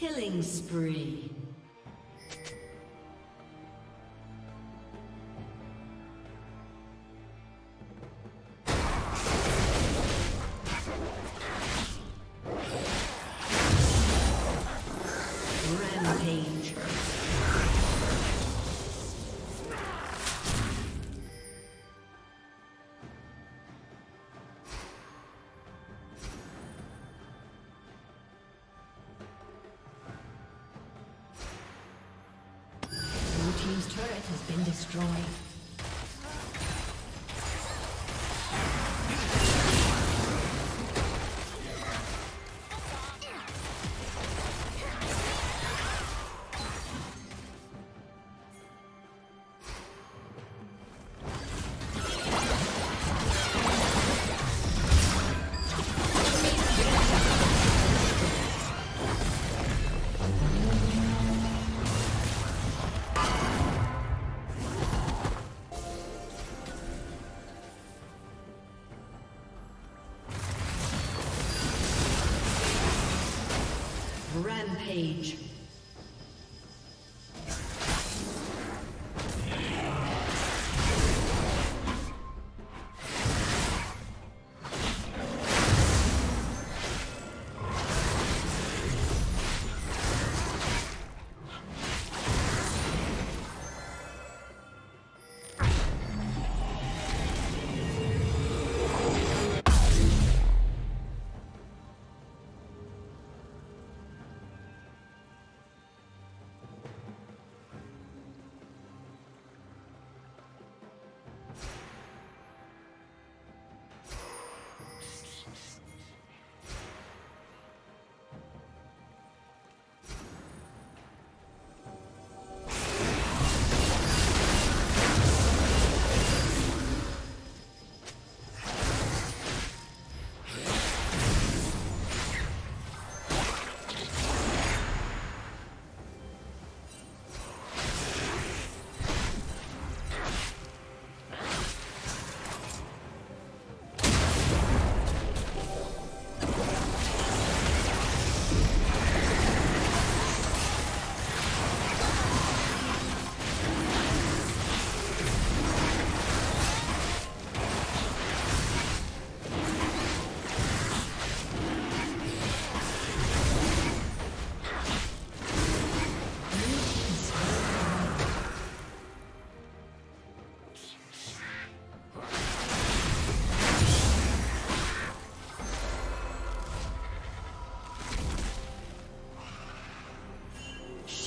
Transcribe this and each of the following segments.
Killing spree. Destroyed. Rampage.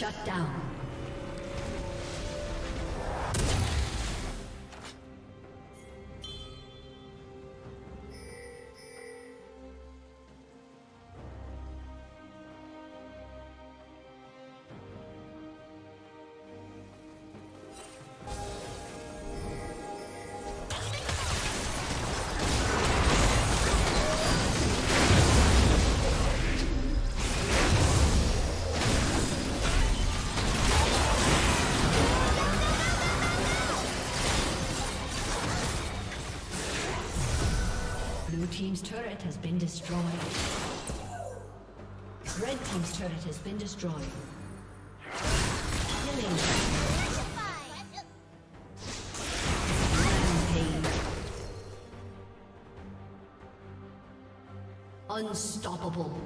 Shut down. Has been destroyed. Red Team's turret has been destroyed. Killing. Unstoppable.